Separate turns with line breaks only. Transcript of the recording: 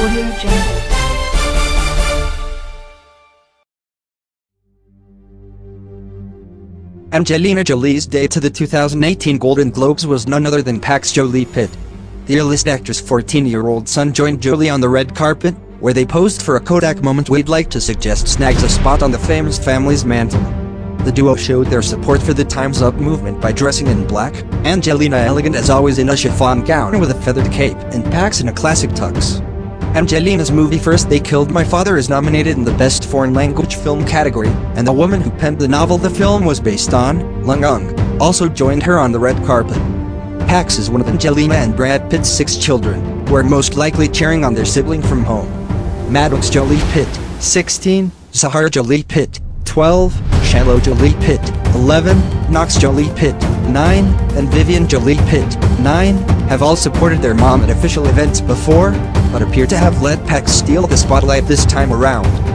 Audio Jungle.
Angelina Jolie's day to the 2018 Golden Globes was none other than Pax Jolie Pitt. The A-list actress' 14-year-old son joined Jolie on the red carpet, where they posed for a Kodak moment we'd like to suggest snags a spot on the famous family's mantle. The duo showed their support for the Time's Up movement by dressing in black, Angelina elegant as always in a chiffon gown with a feathered cape, and Pax in a classic tux. Angelina's movie First They Killed My Father is nominated in the Best Foreign Language Film category, and the woman who penned the novel the film was based on, Loung Ung, also joined her on the red carpet. Pax is one of Angelina and Brad Pitt's six children, who are most likely cheering on their sibling from home. Maddox Jolie Pitt, 16, Zahara Jolie Pitt, 12, Shiloh Jolie Pitt, 11, Knox Jolie Pitt, 9, and Vivian Jolie Pitt, 9, have all supported their mom at official events before, but appear to have let Pax steal the spotlight this time around.